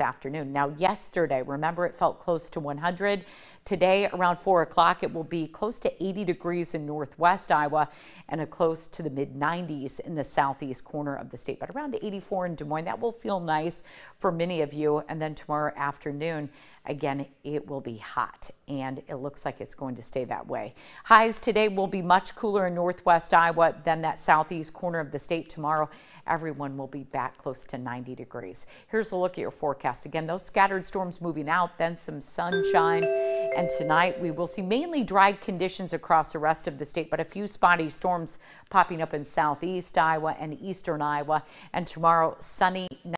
afternoon. Now, yesterday, remember it felt close to 100. Today, around 4 o'clock, it will be close to 80 degrees in northwest Iowa and a close to the mid 90s in the southeast corner of the state, but around 84 in Des Moines. That will feel nice for many of you. And then tomorrow afternoon, again, it will be hot and it looks like it's going to stay that way. Highs today will be much cooler in northwest Iowa than that southeast corner of the state tomorrow. Everyone will be back close to 90 degrees. Here's a look at your forecast forecast. Again, those scattered storms moving out, then some sunshine. And tonight we will see mainly dry conditions across the rest of the state, but a few spotty storms popping up in southeast Iowa and eastern Iowa. And tomorrow, sunny